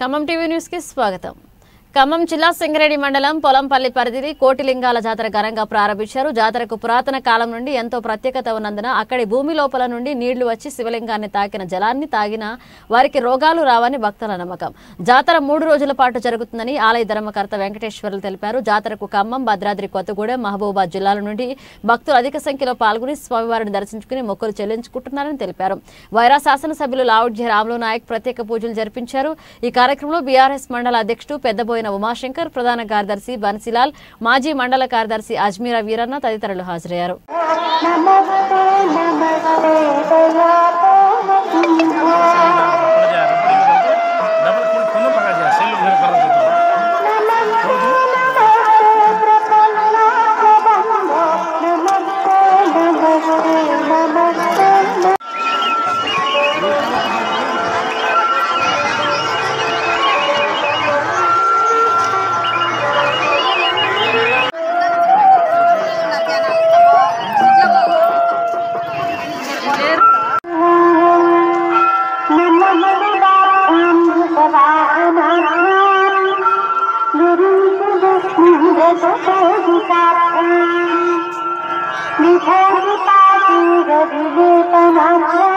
Khammam TV న్యూస్కి స్వాగతం. ఖమ్మం జిల్లా సింగరేణి మండలం పొలంపల్లి పరిధిని కోటిలింగాల జాతర ఘనంగా ప్రారంభించారు. జాతరకు పురాతన కాలం నుండి ఎంతో ప్రత్యేకత ఉన్నందున అక్కడి భూమి లోపల నుండి నీళ్ళు వచ్చి శివలింగాన్ని తాకిన జలాన్ని తాగిన వారికి రోగాలు రావని భక్తుల నమ్మకం. జాతర మూడు రోజుల పాటు జరుగుతుందని ఆలయ ధర్మకర్త వెంకటేశ్వర్లు తెలిపారు. జాతరకు ఖమ్మం భద్రాద్రి కొత్తగూడెం మహబూబాద్ జిల్లాల నుండి భక్తులు అధిక సంఖ్యలో పాల్గొని స్వామివారిని దర్శించుకుని మొక్కులు చెల్లించుకుంటున్నారని తెలిపారు. వైరా శాసనసభ్యులు లావుడ్య రాములు నాయక్ ప్రత్యేక పూజలు జరిపించారు. ఈ కార్యక్రమంలో బీఆర్ఎస్ మండల అధ్యక్షుడు పెద్దబోయిన ఉమాశంకర్ ప్రధాన కార్యదర్శి బన్సిలాల్ మాజీ మండల కార్యదర్శి అజ్మీరా వీరన్న తదితరులు హాజరయ్యారు Thank you.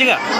这个。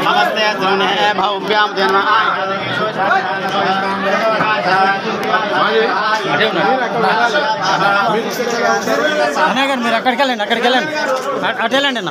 नमस्ते ध्वने भव्यां जन्म అనే గారు మీరు అక్కడికి వెళ్ళండి అక్కడికి వెళ్ళండి అ- అటు వెళ్ళండి అన్న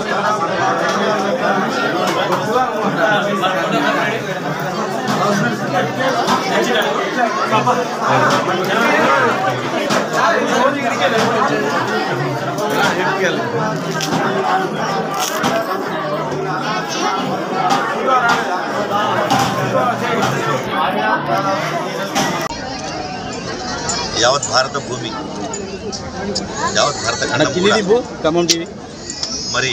భవతి అయా సమయ కుమార్ యావత్ భారత భూమి యావత్ భారత ఖండం కూడా ఖమ్మం టీవీ మరి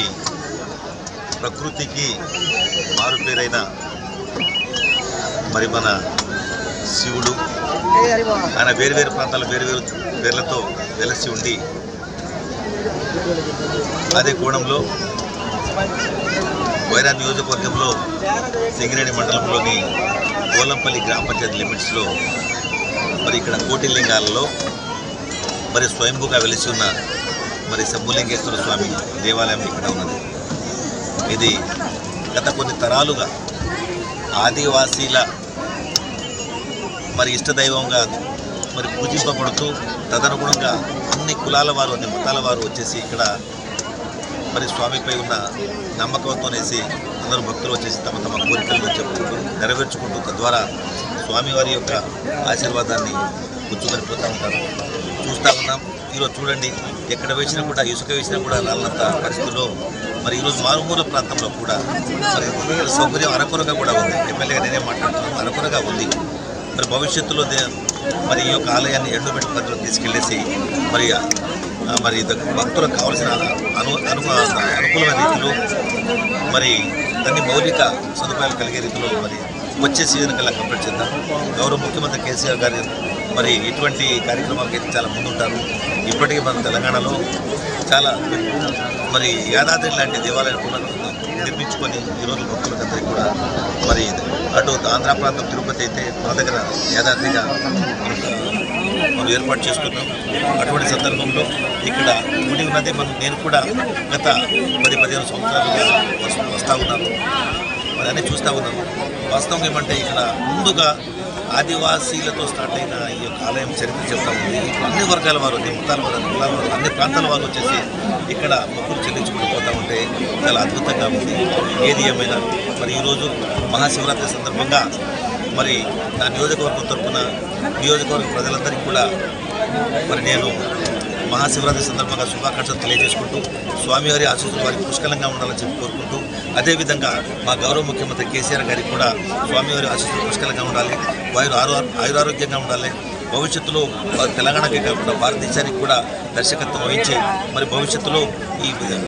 ప్రకృతికి మారుపేరైన మరి మన శివుడు. ఆయన వేరు వేరు ప్రాంతాల వేరు వేరు పేర్లతో వెలసి ఉండి అదే కోణంలో వైరా నియోజకవర్గంలో సింగిరేణి మండలంలోని కోలంపల్లి గ్రామ పంచాయతీ లిమిట్స్లో మరి ఇక్కడ కోటిలింగాలలో మరి స్వయంభూగా వెలిసి ఉన్న మరి సబ్బులింగేశ్వర స్వామి దేవాలయం ఇక్కడ ఉన్నది. ఇది గత కొన్ని తరాలుగా ఆదివాసీల మరి ఇష్టదైవంగా మరి పూజింపబడుతూ తదనుగుణంగా అన్ని కులాల వారు అన్ని మతాల వారు వచ్చేసి ఇక్కడ మరి స్వామిపై ఉన్న నమ్మకంతోనేసి అందరూ భక్తులు వచ్చేసి తమ తమ కోరికలను చెప్పుకుంటూ నెరవేర్చుకుంటూ తద్వారా స్వామివారి యొక్క ఆశీర్వాదాన్ని గుర్తుకొని ఉంటారు. చూస్తూ ఉన్నాం. ఈరోజు చూడండి ఎక్కడ వేసినా కూడా ఇసుక వేసినా కూడా రాళ్ళంత పరిస్థితుల్లో మరి ఈరోజు మారుమూల ప్రాంతంలో కూడా మరి సౌకర్యం అరకొరగా కూడా ఉంది. ఎమ్మెల్యేగా నేనే మాట్లాడుతున్నాను. అరకొరగా ఉంది. మరి భవిష్యత్తులో దే- మరి ఈ యొక్క ఆలయాన్ని ఎండోమెంట్ పరిధిలో తీసుకెళ్ళేసి మరి మరి భక్తులకు కావాల్సిన అను అను అనుకూలమైన రీతిలో మరి దాన్ని మౌలిక సదుపాయాలు కలిగే రీతిలో మరి వచ్చే సీజన్ కల్లా కంప్లీట్ చేద్దాం. గౌరవ ముఖ్యమంత్రి కేసీఆర్ గారు మరి ఇటువంటి కార్యక్రమాలకి అయితే చాలా ముందుంటారు. ఇప్పటికీ మన తెలంగాణలో చాలా మరి యాదాద్రి లాంటి దేవాలయాలు కూడా నిర్మించుకొని ఈరోజు భక్తులకందరికీ కూడా మరి అటు ఆంధ్ర ప్రాంతం తిరుపతి అయితే మన దగ్గర యాదాద్రిగా మనం ఏర్పాటు చేసుకున్నాం అటువంటి సందర్భంలో ఇక్కడ గుడి ఉన్నది మనం నేను కూడా గత పది పదిహేను సంవత్సరాలుగా వస్తూ ఉన్నాను. మరి అన్నీ చూస్తూ ఉన్నాను. వాస్తవం ఏమంటే ఇక్కడ ముందుగా ఆదివాసీలతో స్టార్ట్ అయిన ఈ యొక్క ఆలయం చరిత్ర చెప్తా ఉంది. అన్ని వర్గాల వారు దిమ్మతాల వారు కులాల వారు అన్ని ప్రాంతాల వారు వచ్చేసి ఇక్కడ మొక్కులు చెల్లించుకుంటూ పోతా ఉంటే చాలా అద్భుతంగా ఉంది. ఏది ఏమైనా మరి ఈరోజు మహాశివరాత్రి సందర్భంగా మరి నా నియోజకవర్గం తరఫున నియోజకవర్గ ప్రజలందరికీ కూడా మరి నేను మహాశివరాత్రి సందర్భంగా శుభాకాంక్షలు తెలియజేసుకుంటూ స్వామివారి ఆశీస్సులు వారికి పుష్కలంగా ఉండాలని చెప్పి కోరుకుంటూ అదేవిధంగా మా గౌరవ ముఖ్యమంత్రి కేసీఆర్ గారికి కూడా స్వామివారి ఆశీస్సులు పుష్కలంగా ఉండాలి వారు ఆరు ఆయురారోగ్యంగా ఉండాలి భవిష్యత్తులో వారు తెలంగాణకే కాకుండా భారతదేశానికి కూడా దర్శకత్వం వహించి మరి భవిష్యత్తులో ఈ